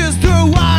just do what.